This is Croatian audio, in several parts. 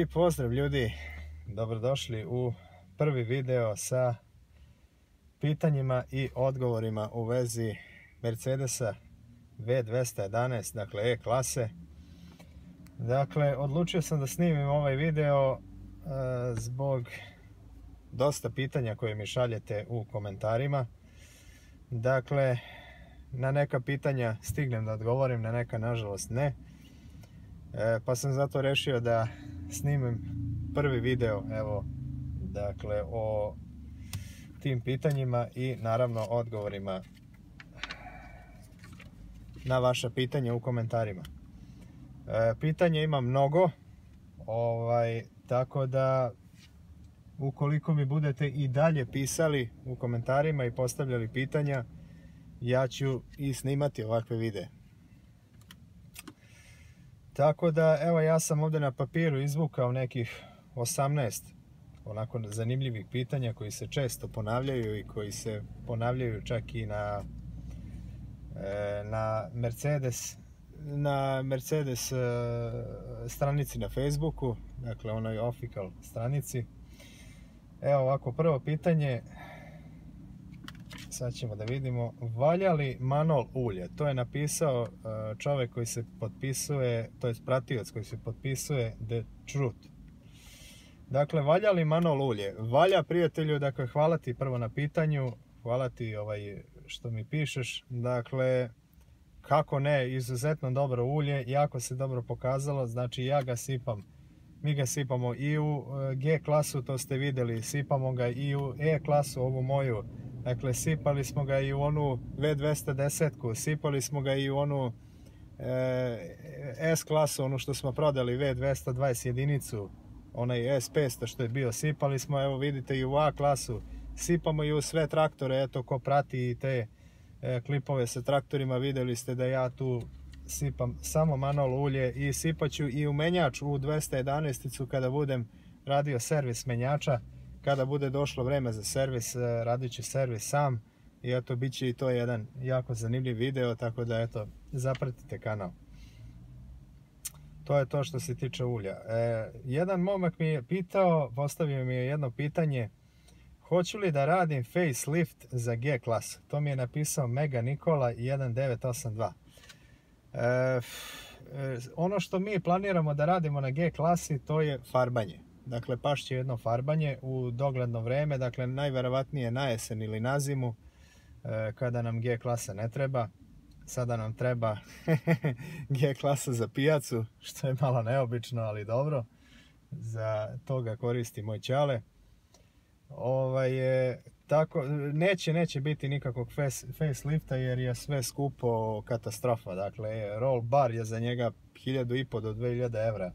I pozdrav ljudi, dobrodošli u prvi video sa pitanjima i odgovorima u vezi Mercedesa V211, dakle E klase. Dakle, odlučio sam da snimim ovaj video e, zbog dosta pitanja koje mi šaljete u komentarima. Dakle, na neka pitanja stignem da odgovorim, na neka nažalost ne. E, pa sam zato rešio da snimim prvi video, evo, dakle, o tim pitanjima i naravno odgovorima na vaša pitanja u komentarima. E, pitanja ima mnogo, ovaj, tako da ukoliko mi budete i dalje pisali u komentarima i postavljali pitanja, ja ću i snimati ovakve videe. Tako da, evo ja sam ovdje na papiru izvukao nekih 18 onako zanimljivih pitanja koji se često ponavljaju i koji se ponavljaju čak i na e, na Mercedes na Mercedes e, stranici na Facebooku, dakle onoj official stranici. Evo ovako, prvo pitanje, sad ćemo da vidimo, valja li manol ulje? To je napisao e, čovjek koji se potpisuje, to je pratioc koji se potpisuje The Truth. Dakle, valja li manol ulje? Valja prijatelju, dakle, hvala ti prvo na pitanju, hvala ti ovaj, što mi pišeš. Dakle, kako ne, izuzetno dobro ulje, jako se dobro pokazalo, znači ja ga sipam. Mi ga sipamo i u e, G klasu, to ste vidjeli, sipamo ga i u E klasu, ovu moju. Dakle, sipali smo ga i u onu V210, sipali smo ga i u onu e, S klasu, onu što smo prodali, V220 jedinicu, onaj S500 što je bio, sipali smo, evo vidite i u A klasu, sipamo i u sve traktore, eto ko prati te e, klipove sa traktorima, vidjeli ste da ja tu sipam samo manol ulje i sipaću i u menjač u 211 kada budem radio servis menjača, kada bude došlo vreme za servis, e, radit ću servis sam i eto, bit će i to jedan jako zanimljiv video, tako da eto, zapratite kanal. To je to što se tiče ulja. E, jedan momak mi je pitao, postavio mi je jedno pitanje, hoću li da radim facelift za G klasu? To mi je napisao Mega Nikola 1982. E, e, ono što mi planiramo da radimo na G klasi, to je farbanje. Dakle, pašće jedno farbanje u dogledno vreme, dakle, najverovatnije na jesen ili na zimu, e, kada nam G klasa ne treba sada nam treba G klasa za pijacu, što je malo neobično, ali dobro. Za toga koristi moj čale. Ovaj je, tako, neće, neće biti nikakvog facelifta jer je sve skupo katastrofa. Dakle, roll bar je za njega 1500 do 2000 evra.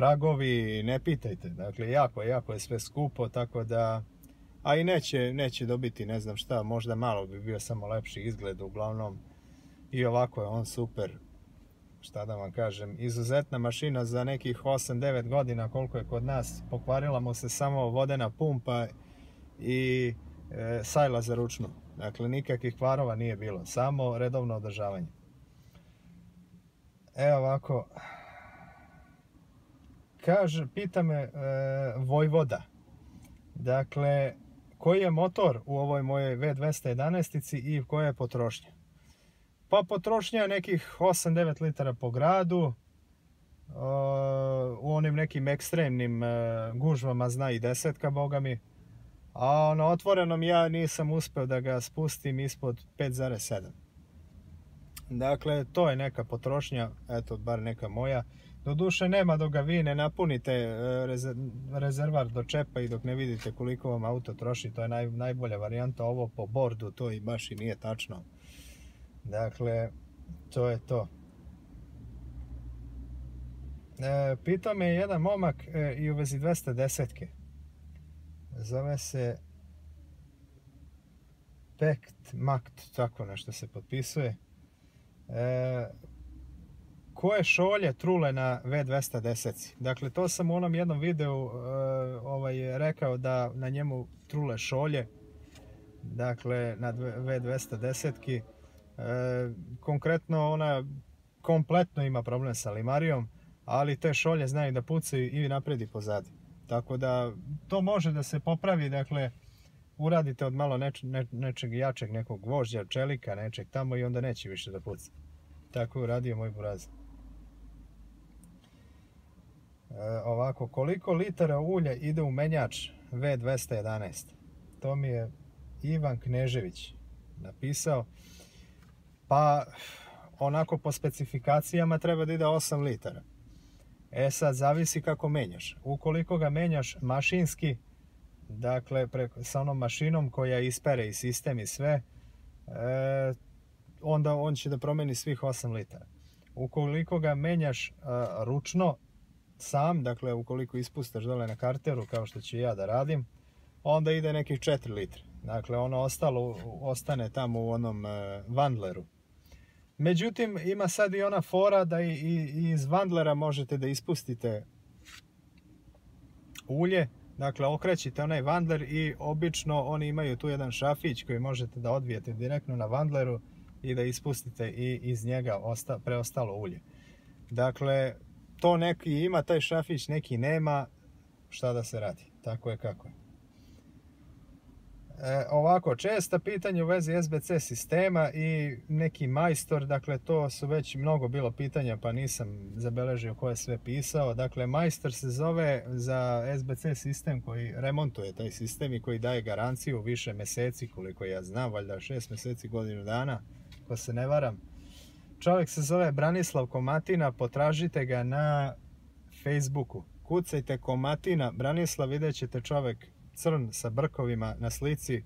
Pragovi, ne pitajte. Dakle, jako, jako je sve skupo, tako da... A i neće, neće dobiti ne znam šta, možda malo bi bio samo lepši izgled, uglavnom i ovako je on super šta da vam kažem, izuzetna mašina za nekih 8-9 godina koliko je kod nas, pokvarila mu se samo vodena pumpa i e, sajla za ručnu. Dakle, nikakvih kvarova nije bilo, samo redovno održavanje. Evo ovako, kaže, pita me e, Vojvoda, dakle, koji je motor u ovoj mojoj V211 i koja je potrošnja? Pa potrošnja nekih 8-9 litara po gradu. Uh, u onim nekim ekstremnim uh, gužvama zna i desetka, boga mi. A na otvorenom ja nisam uspio da ga spustim ispod 5,7. Dakle, to je neka potrošnja, eto, bar neka moja. Doduše nema dok ga vi ne napunite uh, rezervar do čepa i dok ne vidite koliko vam auto troši, to je naj, najbolja varijanta. Ovo po bordu, to i baš i nije tačno. Dakle, to je to. E, pitao me jedan momak e, i u vezi 210-ke. Zove se Pekt Makt, tako nešto se potpisuje. E, koje šolje trule na V210? Dakle, to sam u onom jednom videu e, ovaj, rekao da na njemu trule šolje. Dakle, na V210-ki. E, konkretno ona kompletno ima problem sa limarijom, ali te šolje znaju da pucaju i naprijed i pozadi. Tako da to može da se popravi, dakle uradite od malo neč, ne, nečeg jačeg, nekog gvožđa, čelika, nečeg tamo i onda neće više da puca. Tako je uradio moj buraz. E, ovako, koliko litara ulja ide u menjač V211? To mi je Ivan Knežević napisao. Pa, onako po specifikacijama treba da ide 8 litara. E sad, zavisi kako menjaš. Ukoliko ga menjaš mašinski, dakle, preko, sa onom mašinom koja ispere i sistem i sve, e, onda on će da promeni svih 8 litara. Ukoliko ga menjaš a, ručno, sam, dakle ukoliko ispustaš dole na karteru kao što ću ja da radim, onda ide nekih 4 litre. Dakle, ono ostalo ostane tamo u onom e, vandleru. Međutim, ima sad i ona fora da i, iz vandlera možete da ispustite ulje. Dakle, okrećite onaj vandler i obično oni imaju tu jedan šafić koji možete da odvijete direktno na vandleru i da ispustite i iz njega osta, preostalo ulje. Dakle, to neki ima taj šafić, neki nema, šta da se radi. Tako je kako je. E, ovako, česta pitanja u vezi SBC sistema i neki majstor, dakle to su već mnogo bilo pitanja pa nisam zabeležio ko je sve pisao. Dakle, majstor se zove za SBC sistem koji remontuje taj sistem i koji daje garanciju više meseci koliko ja znam, valjda šest meseci, godinu dana, ko se ne varam. Čovjek se zove Branislav Komatina, potražite ga na Facebooku. Kucajte Komatina, Branislav vidjet ćete čovjek crn sa brkovima na slici.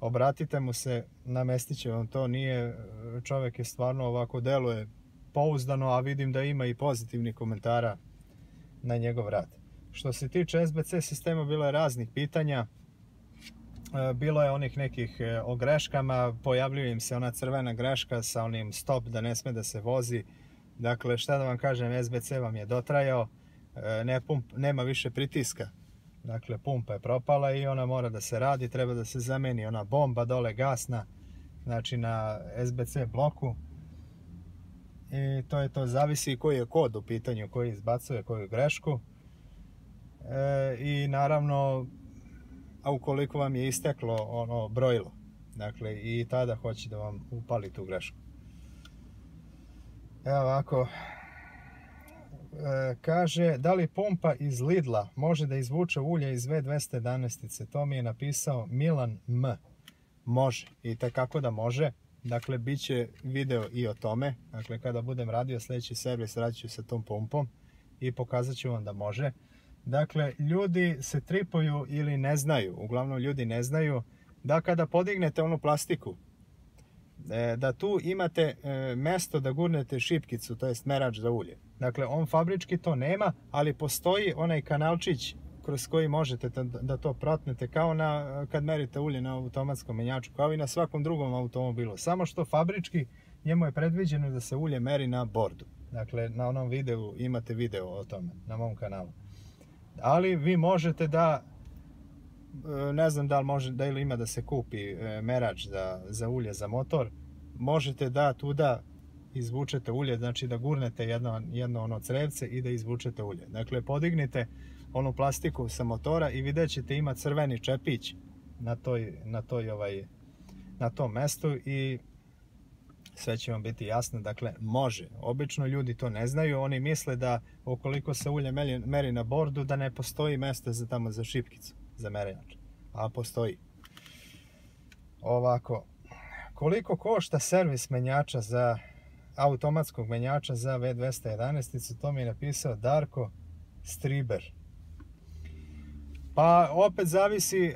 Obratite mu se, namestit će vam to. Nije, čovjek je stvarno ovako deluje pouzdano, a vidim da ima i pozitivnih komentara na njegov rad. Što se tiče SBC sistema, bilo je raznih pitanja. E, bilo je onih nekih e, o greškama, pojavljuje im se ona crvena greška sa onim stop da ne sme da se vozi. Dakle, šta da vam kažem, SBC vam je dotrajao, e, ne pump, nema više pritiska. Dakle, pumpa je propala i ona mora da se radi, treba da se zameni ona bomba dole gasna, znači na SBC bloku. I to je to, zavisi koji je kod u pitanju, koji izbacuje koju grešku. E, I naravno, a ukoliko vam je isteklo ono brojilo. Dakle, i tada hoće da vam upali tu grešku. Evo ovako, e, kaže, da li pumpa iz Lidla može da izvuče ulje iz V211? To mi je napisao Milan M. Može, i kako da može. Dakle, bit će video i o tome. Dakle, kada budem radio sljedeći servis, radit ću sa tom pumpom i pokazat ću vam da može. Dakle, ljudi se tripuju ili ne znaju, uglavnom ljudi ne znaju, da kada podignete onu plastiku, e, da tu imate e, mesto da gurnete šipkicu, to jest merač za ulje. Dakle, on fabrički to nema, ali postoji onaj kanalčić kroz koji možete da to protnete kao na, kad merite ulje na automatskom menjaču, kao i na svakom drugom automobilu. Samo što fabrički njemu je predviđeno da se ulje meri na bordu. Dakle, na onom videu imate video o tome, na mom kanalu ali vi možete da e, ne znam da li može da ili ima da se kupi e, merač za, za ulje za motor. Možete da tuda izvučete ulje znači da gurnete jedno, jedno ono crevce i da izvučete ulje. Dakle podignite onu plastiku sa motora i vidjet ćete ima crveni čepić na toj, na toj ovaj na tom mestu i sve će vam biti jasno, dakle može. Obično ljudi to ne znaju, oni misle da ukoliko se ulje meri na bordu da ne postoji mjesto za tamo za šipkicu, za merenjač. A postoji. Ovako, koliko košta servis menjača za automatskog menjača za V211, to mi je napisao Darko Striber. Pa opet zavisi e,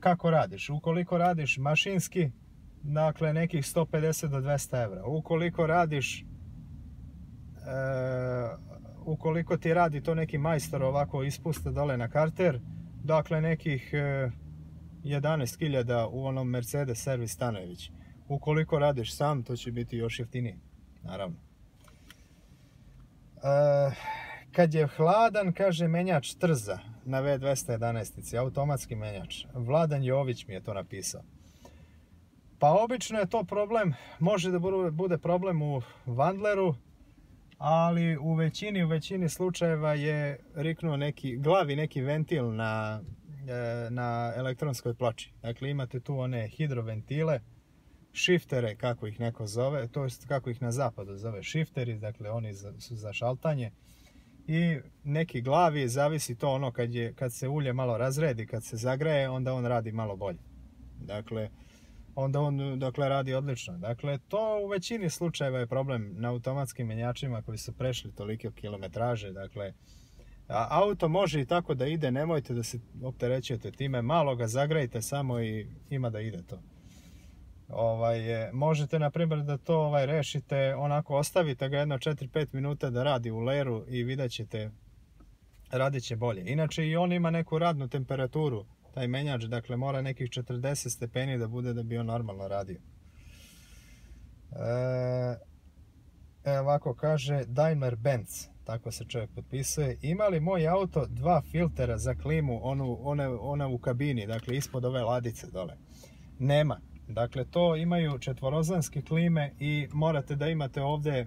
kako radiš. Ukoliko radiš mašinski, dakle nekih 150 do 200 evra. Ukoliko radiš, e, ukoliko ti radi to neki majstor ovako ispuste dole na karter, dakle nekih e, 11.000 u onom Mercedes servis Stanojević. Ukoliko radiš sam, to će biti još jeftinije, naravno. E, kad je hladan, kaže menjač trza na V211, automatski menjač. Vladan Jović mi je to napisao. Pa obično je to problem, može da bude problem u Vandleru, ali u većini, u većini slučajeva je riknuo neki, glavi neki ventil na, e, na elektronskoj ploči. Dakle, imate tu one hidroventile, shiftere, kako ih neko zove, to jest kako ih na zapadu zove shifteri, dakle oni su za šaltanje. I neki glavi, zavisi to ono kad, je, kad se ulje malo razredi, kad se zagreje, onda on radi malo bolje. Dakle, onda on dakle, radi odlično. Dakle, to u većini slučajeva je problem na automatskim menjačima koji su prešli tolike kilometraže. Dakle, auto može i tako da ide, nemojte da se opterećujete time, malo ga zagrajite samo i ima da ide to. Ovaj, možete na primjer da to ovaj, rešite onako ostavite ga jedno 4-5 minuta da radi u leru i vidjet ćete radit će bolje. Inače i on ima neku radnu temperaturu taj menjač, dakle mora nekih 40 stepeni da bude da bi on normalno radio. E, ovako kaže Daimler Benz, tako se čovjek potpisuje. Ima li moj auto dva filtera za klimu, onu, one, ona u kabini, dakle ispod ove ladice dole? Nema. Dakle, to imaju četvorozanske klime i morate da imate ovdje e,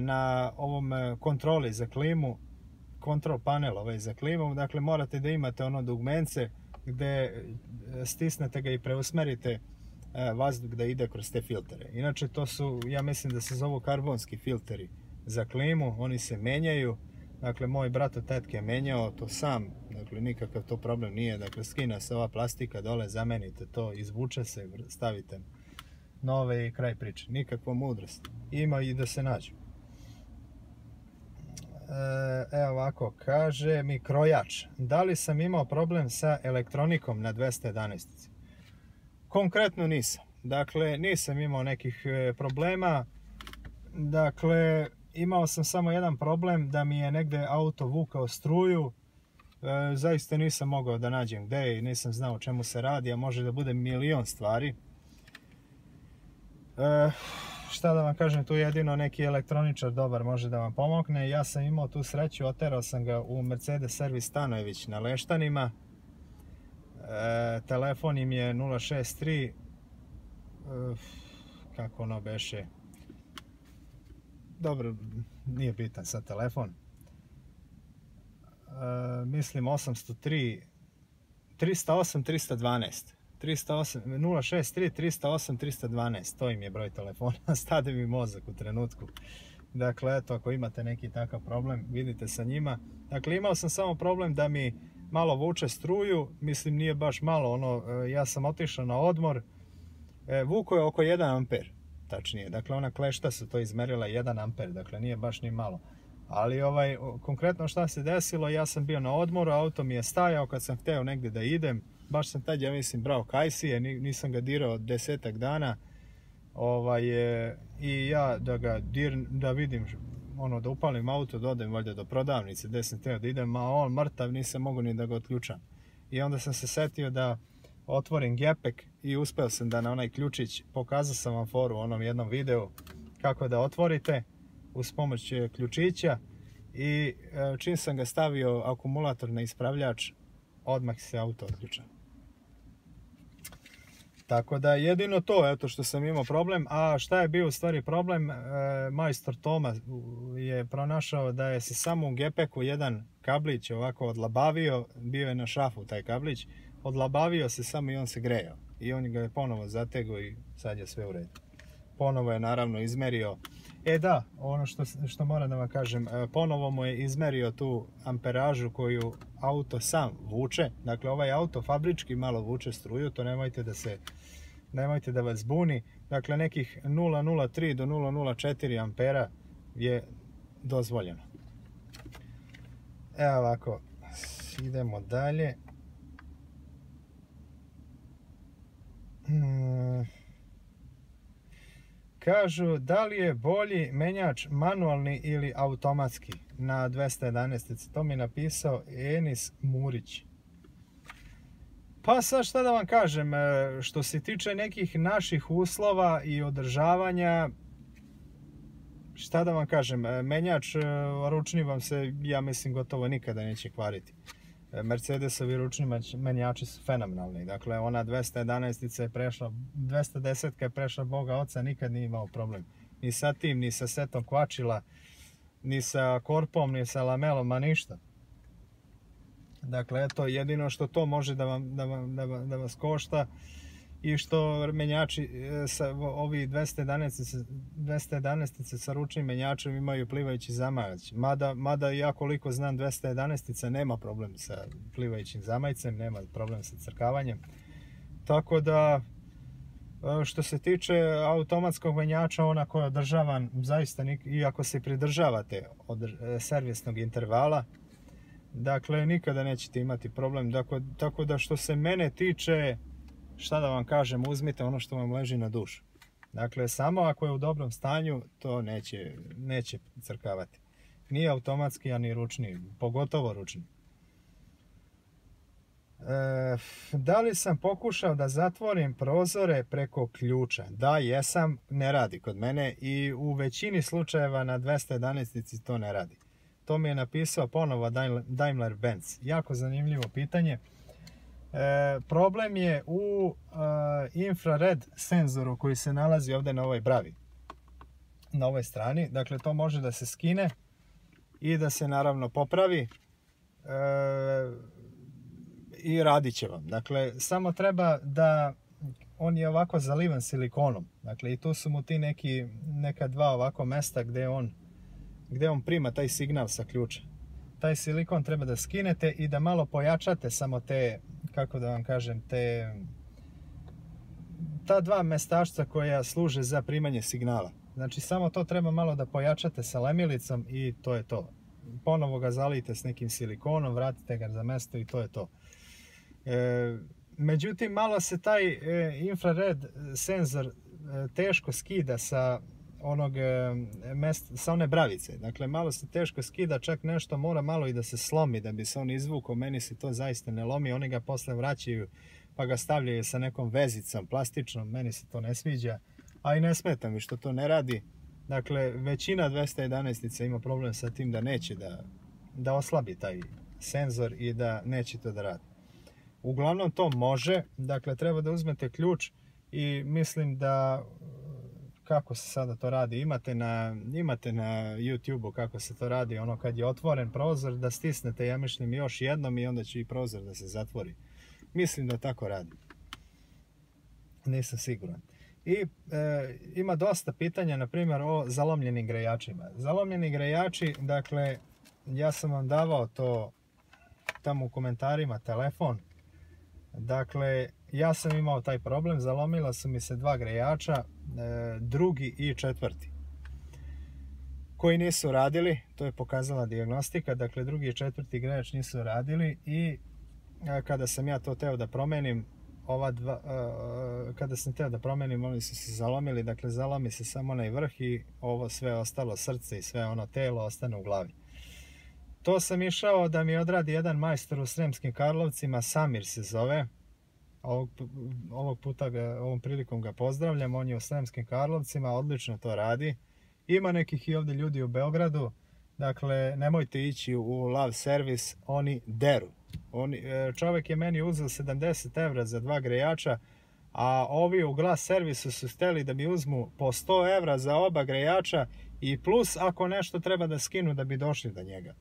na ovom e, kontroli za klimu kontrol panel ovaj za klimu, dakle morate da imate ono dugmence gdje e, stisnete ga i preusmerite vazduh da ide kroz te filtere. Inače to su, ja mislim da se zovu karbonski filteri za klimu, oni se menjaju, dakle moj brat od tetke je menjao to sam, dakle nikakav to problem nije, dakle skina se ova plastika dole, zamenite to, izvuče se, stavite nove i kraj priče, nikakva mudrost, ima i da se nađu. E, evo ovako, kaže mi krojač, da li sam imao problem sa elektronikom na 211? Konkretno nisam. Dakle, nisam imao nekih e, problema. Dakle, imao sam samo jedan problem da mi je negdje auto vukao struju. E, zaista nisam mogao da nađem gdje i nisam znao o čemu se radi, a može da bude milion stvari. Šta da vam kažem, tu jedino neki elektroničar dobar može da vam pomogne. Ja sam imao tu sreću, oterao sam ga u Mercedes servis Stanojević na Leštanima. E, telefon im je 063 kako ono beše dobro, nije bitan sad telefon. E, mislim 803 308 312 308 063 308 312 to im je broj telefona stade mi mozak u trenutku dakle eto ako imate neki takav problem vidite sa njima dakle imao sam samo problem da mi malo vuče struju mislim nije baš malo ono e, ja sam otišao na odmor e, vuko je oko 1 amper tačnije. Dakle, ona klešta se to izmerila 1 amper, dakle nije baš ni malo. Ali ovaj, konkretno šta se desilo, ja sam bio na odmoru, auto mi je stajao kad sam htio negdje da idem. Baš sam tad, ja mislim, brao kajsije, nisam ga dirao desetak dana. Ovaj, I ja da ga dir, da vidim, ono, da upalim auto, da odem valjda do prodavnice, gdje sam htio da idem, a on mrtav, nisam mogu ni da ga otključam. I onda sam se setio da otvorim gepek i uspio sam da na onaj ključić, pokazao sam vam foru u onom jednom videu kako da otvorite uz pomoć e, ključića i e, čim sam ga stavio akumulator na ispravljač odmah se auto odključa. Tako da jedino to, eto što sam imao problem, a šta je bio u stvari problem, e, majstor Toma je pronašao da je se samo u gepeku jedan kablić ovako odlabavio, bio je na šafu taj kablić, odlabavio se samo i on se grejao. I on ga je ponovo zategao i sad je sve u redu. Ponovo je naravno izmerio. E da, ono što, što moram da vam kažem, e, ponovo mu je izmerio tu amperažu koju auto sam vuče. Dakle, ovaj auto fabrički malo vuče struju, to nemojte da se nemojte da vas buni. Dakle, nekih 0,03 do 0,04 ampera je dozvoljeno. Evo ovako, idemo dalje. Hmm. Kažu, da li je bolji menjač manualni ili automatski na 211. To mi je napisao Enis Murić. Pa sad šta da vam kažem, e, što se tiče nekih naših uslova i održavanja, šta da vam kažem, e, menjač e, ručni vam se, ja mislim, gotovo nikada neće kvariti. Mercedesovi ručni menjači su fenomenalni. Dakle, ona 211 je prešla, 210 je prešla Boga oca, nikad nije imao problem. Ni sa tim, ni sa setom kvačila. ni sa korpom, ni sa lamelom, ma ništa. Dakle, eto, jedino što to može da, vam, da, da vas košta i što menjači e, sa ovi 211 211 sa ručnim menjačem imaju plivajući zamajać. Mada, mada ja koliko znam 211 nema problem sa plivajućim zamajcem, nema problem sa crkavanjem. Tako da e, što se tiče automatskog menjača, ona koja održavan, zaista, i ako se pridržavate od e, servisnog intervala, dakle, nikada nećete imati problem. Dakle, tako da što se mene tiče, šta da vam kažem, uzmite ono što vam leži na dušu. Dakle, samo ako je u dobrom stanju, to neće, neće crkavati. Nije automatski, a ni ručni, pogotovo ručni. E, da li sam pokušao da zatvorim prozore preko ključa? Da, jesam, ne radi kod mene i u većini slučajeva na 211 to ne radi. To mi je napisao ponovo Daimler Benz. Jako zanimljivo pitanje. E, problem je u e, infrared senzoru koji se nalazi ovdje na ovoj bravi. Na ovoj strani. Dakle, to može da se skine i da se naravno popravi. E, I radit će vam. Dakle, samo treba da on je ovako zalivan silikonom. Dakle, i tu su mu ti neki, neka dva ovako mesta gdje on, gdje on prima taj signal sa ključa. Taj silikon treba da skinete i da malo pojačate samo te kako da vam kažem, te ta dva mestašca koja služe za primanje signala. Znači samo to treba malo da pojačate sa lemilicom i to je to. Ponovo ga zalijte s nekim silikonom, vratite ga za mesto i to je to. E, međutim, malo se taj e, infrared senzor e, teško skida sa onog e, mesta, sa one bravice. Dakle, malo se teško skida, čak nešto mora malo i da se slomi da bi se on izvukao. Meni se to zaista ne lomi, oni ga posle vraćaju pa ga stavljaju sa nekom vezicom plastičnom, meni se to ne sviđa, a i ne smeta mi što to ne radi. Dakle, većina 211 ima problem sa tim da neće da, da oslabi taj senzor i da neće to da radi. Uglavnom to može, dakle treba da uzmete ključ i mislim da kako se sada to radi. Imate na, imate na YouTube-u kako se to radi, ono kad je otvoren prozor, da stisnete, ja mislim, još jednom i onda će i prozor da se zatvori. Mislim da tako radi. Nisam siguran. I e, ima dosta pitanja, na primjer, o zalomljenim grejačima. Zalomljeni grejači, dakle, ja sam vam davao to tamo u komentarima, telefon. Dakle, ja sam imao taj problem, zalomila su mi se dva grejača, drugi i četvrti koji nisu radili, to je pokazala dijagnostika, dakle drugi i četvrti grejač nisu radili i e, kada sam ja to teo da promenim, ova dva, e, kada sam teo da promenim, oni su se zalomili, dakle zalomi se samo onaj vrh i ovo sve ostalo, srce i sve ono telo ostane u glavi. To sam išao da mi odradi jedan majstor u Sremskim Karlovcima, Samir se zove, Ovog, puta ga, ovom prilikom ga pozdravljam, on je u Sremskim Karlovcima, odlično to radi. Ima nekih i ovdje ljudi u Beogradu, dakle nemojte ići u Love Service, oni deru. Oni, e, čovjek je meni uzeo 70 evra za dva grejača, a ovi u Glass Servisu su htjeli da mi uzmu po 100 evra za oba grejača i plus ako nešto treba da skinu da bi došli do njega.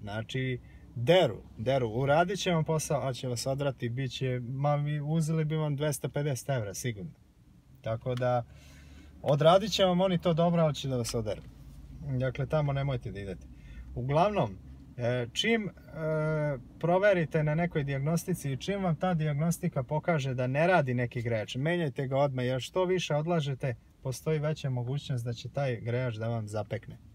Znači, deru, deru, uradit će vam posao, a će vas odrati, bit će, ma mi uzeli bi vam 250 evra, sigurno. Tako da, odradit će vam oni to dobro, ali će da vas oderu. Dakle, tamo nemojte da idete. Uglavnom, e, čim e, proverite na nekoj dijagnostici i čim vam ta dijagnostika pokaže da ne radi neki grejač, menjajte ga odmah, jer što više odlažete, postoji veća mogućnost da će taj grejač da vam zapekne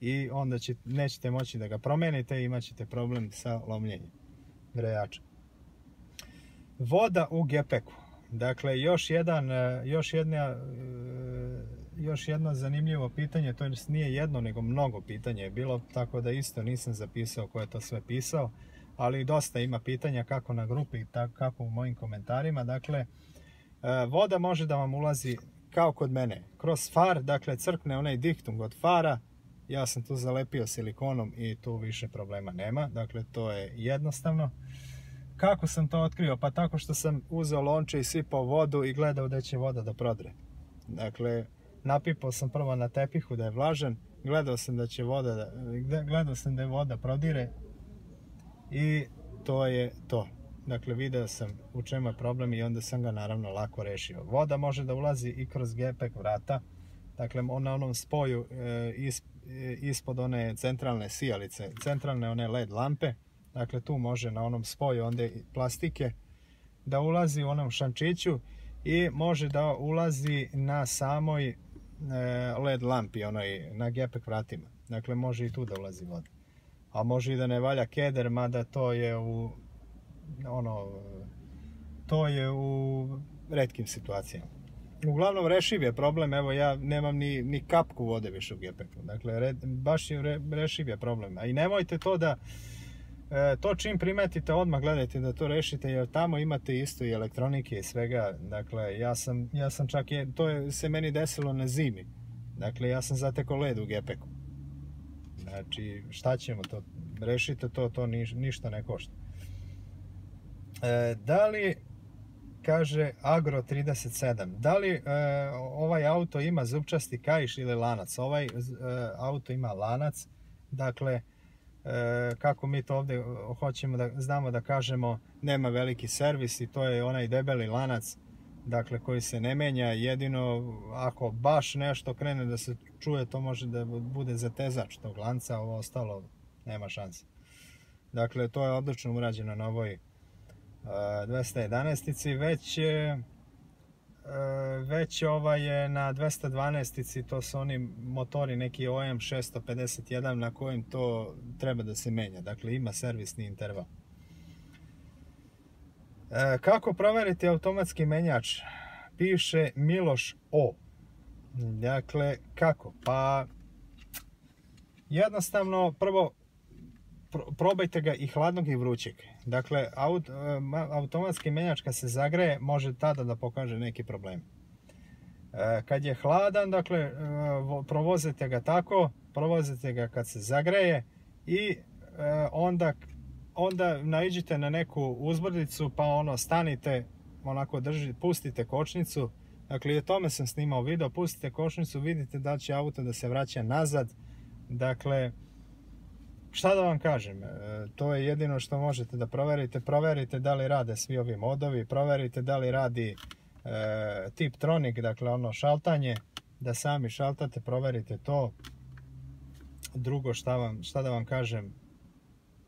i onda će, nećete moći da ga promenite i imat ćete problem sa lomljenjem grejača. Voda u gepeku. Dakle, još, jedan, e, još, jedna, e, još jedno zanimljivo pitanje, to nije jedno nego mnogo pitanja je bilo, tako da isto nisam zapisao ko je to sve pisao, ali dosta ima pitanja kako na grupi, tako kako u mojim komentarima. Dakle, e, voda može da vam ulazi kao kod mene, kroz far, dakle crkne onaj diktung od fara, ja sam tu zalepio silikonom i tu više problema nema. Dakle, to je jednostavno. Kako sam to otkrio? Pa tako što sam uzeo lonče i sipao vodu i gledao da će voda da prodre. Dakle, napipao sam prvo na tepihu da je vlažan, gledao sam da će voda, da, gledao sam da je voda prodire i to je to. Dakle, video sam u čemu je problem i onda sam ga naravno lako rešio. Voda može da ulazi i kroz gepek vrata, dakle na onom spoju e, ispod one centralne sijalice, centralne one led lampe, dakle tu može na onom spoju onda plastike da ulazi u onom šančiću i može da ulazi na samoj e, led lampi, onoj na gepek vratima. Dakle, može i tu da ulazi voda. A može i da ne valja keder, mada to je u ono, to je u redkim situacijama. Uglavnom rešiv je problem, evo ja nemam ni, ni kapku vode više u gepeku, dakle baš je re, rešiv je problem. A i nemojte to da, e, to čim primetite odmah gledajte da to rešite jer tamo imate isto i elektronike i svega, dakle ja sam, ja sam čak, je, to je se meni desilo na zimi, dakle ja sam zatekao led u gepeku. Znači šta ćemo to, rešite to, to ništa ne košta. E, da li kaže Agro 37 da li e, ovaj auto ima zupčasti kaiš ili lanac? Ovaj e, auto ima lanac. Dakle kako mi to ovdje hoćemo da znamo da kažemo nema veliki servis i to je onaj debeli lanac dakle koji se ne menja. Jedino ako baš nešto krene da se čuje to može da bude zatezač tog lanca ovo ostalo nema šanse. Dakle to je odlično urađeno na ovoj 211 već je već ova je na 212 to su oni motori neki OM 651 na kojim to treba da se menja. Dakle ima servisni interval. E, kako proveriti automatski menjač? Piše Miloš O. Dakle kako? Pa jednostavno prvo probajte ga i hladnog i vrućeg. Dakle, aut, e, automatski menjač kad se zagreje može tada da pokaže neki problem. E, kad je hladan, dakle, e, provozite ga tako, provozite ga kad se zagreje i onda, onda naiđite na neku uzbrdicu pa ono stanite, onako držite, pustite kočnicu. Dakle, i o tome sam snimao video, pustite kočnicu, vidite da će auto da se vraća nazad. Dakle, šta da vam kažem, e, to je jedino što možete da proverite. Proverite da li rade svi ovi modovi, proverite da li radi e, dakle ono šaltanje, da sami šaltate, proverite to. Drugo, šta, vam, da vam kažem,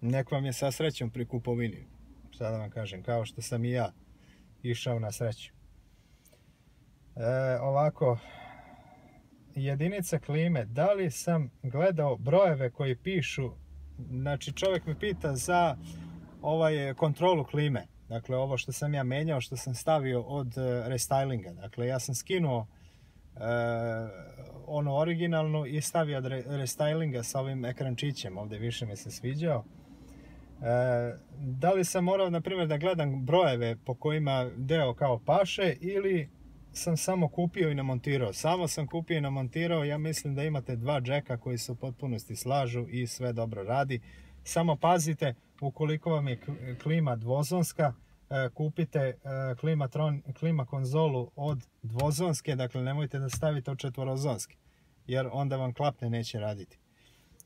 nek vam je sa srećom pri kupovini. Šta da vam kažem, kao što sam i ja išao na sreću. E, ovako, jedinice klime, da li sam gledao brojeve koji pišu znači čovjek me pita za ovaj kontrolu klime. Dakle, ovo što sam ja menjao, što sam stavio od e, restylinga. Dakle, ja sam skinuo e, ono originalno i stavio od restylinga sa ovim ekrančićem. Ovdje više mi se sviđao. E, da li sam morao, na primjer, da gledam brojeve po kojima deo kao paše ili sam samo kupio i namontirao. Samo sam kupio i namontirao, ja mislim da imate dva džeka koji se u potpunosti slažu i sve dobro radi. Samo pazite, ukoliko vam je klima dvozonska, e, kupite e, klima konzolu od dvozonske, dakle nemojte da stavite od četvorozonske, jer onda vam klapne neće raditi.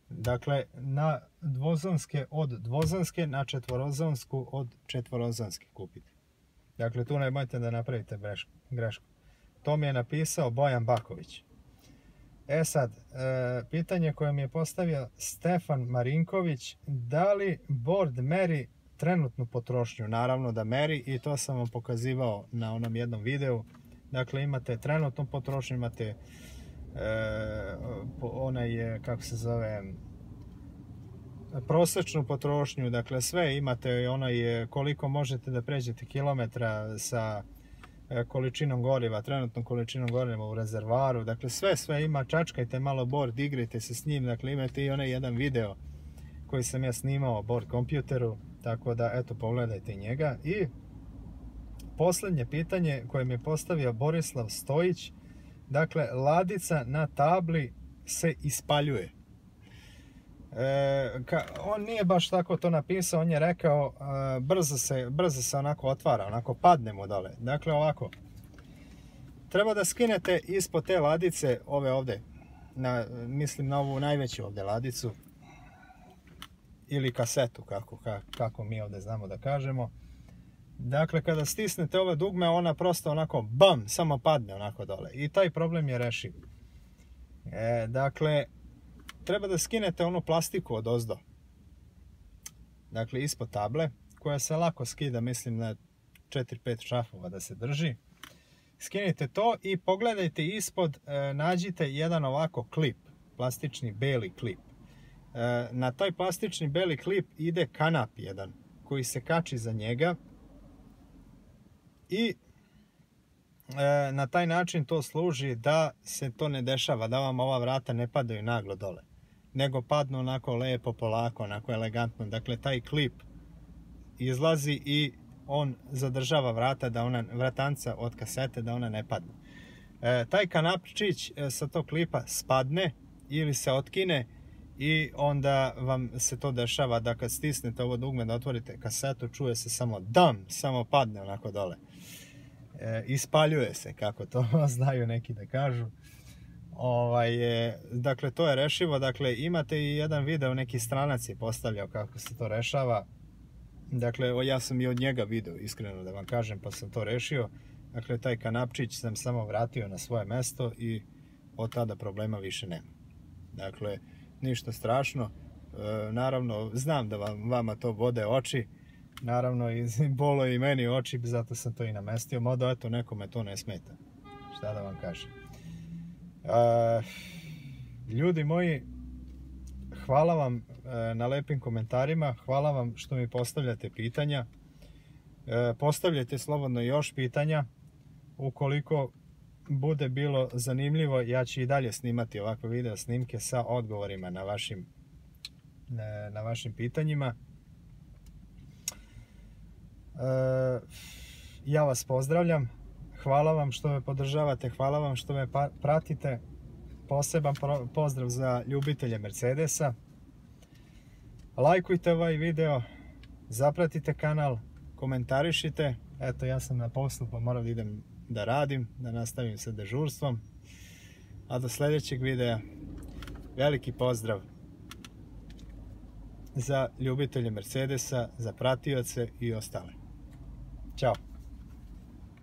Dakle, na dvozonske od dvozonske, na četvorozonsku od četvorozonske kupite. Dakle, tu nemojte da napravite grešku. To mi je napisao Bojan Baković. E sad, e, pitanje koje mi je postavio Stefan Marinković, da li board meri trenutnu potrošnju? Naravno da meri i to sam vam pokazivao na onom jednom videu. Dakle, imate trenutnu potrošnju, imate e, onaj, kako se zove, prosječnu potrošnju, dakle sve imate onaj koliko možete da pređete kilometra sa količinom goriva, trenutnom količinom goriva u rezervaru, dakle sve sve ima, čačkajte malo board, igrajte se s njim, dakle imate i onaj jedan video koji sam ja snimao board kompjuteru, tako da eto pogledajte njega i posljednje pitanje koje mi je postavio Borislav Stojić, dakle ladica na tabli se ispaljuje. E, on nije baš tako to napisao, on je rekao brzo, se, brzo se onako otvara, onako padne mu dole. Dakle ovako, treba da skinete ispod te ladice, ove ovde, na, mislim na ovu najveću ovde ladicu, ili kasetu, kako, kako mi ovde znamo da kažemo. Dakle, kada stisnete ove dugme, ona prosto onako, bam, samo padne onako dole. I taj problem je rešiv. E, dakle, treba da skinete onu plastiku od ozdo. Dakle, ispod table, koja se lako skida, mislim na 4-5 šafova da se drži. Skinite to i pogledajte ispod, e, nađite jedan ovako klip, plastični beli klip. E, na taj plastični beli klip ide kanap jedan koji se kači za njega i e, na taj način to služi da se to ne dešava, da vam ova vrata ne padaju naglo dole, nego padnu onako lepo, polako, onako elegantno. Dakle, taj klip izlazi i on zadržava vrata, da ona, vratanca od kasete, da ona ne padne. E, taj kanapčić e, sa tog klipa spadne ili se otkine i onda vam se to dešava da kad stisnete ovo dugme da otvorite kasetu, čuje se samo dam, samo padne onako dole. E, ispaljuje se, kako to znaju neki da kažu. Ovaj, e, dakle, to je rešivo. Dakle, imate i jedan video, neki stranac je postavljao kako se to rešava. Dakle, ja sam i od njega video, iskreno da vam kažem, pa sam to rešio. Dakle, taj kanapčić sam samo vratio na svoje mesto i od tada problema više nema. Dakle, ništa strašno. E, naravno, znam da vam, vama to vode oči. Naravno, i bolo i meni oči, zato sam to i namestio. Moda, eto, nekome to ne smeta. Šta da vam kažem. E, ljudi moji, hvala vam e, na lepim komentarima. Hvala vam što mi postavljate pitanja. E, postavljajte slobodno još pitanja. Ukoliko bude bilo zanimljivo, ja ću i dalje snimati ovakve video snimke sa odgovorima na vašim, na vašim pitanjima. Ja vas pozdravljam. Hvala vam što me podržavate, hvala vam što me pa, pratite. Poseban pozdrav za ljubitelje Mercedesa. Lajkujte ovaj video, zapratite kanal, komentarišite. Eto, ja sam na poslu pa moram da idem da radim, da nastavim sa dežurstvom. A do sljedećeg videa veliki pozdrav za ljubitelje Mercedesa, za pratioce i ostale.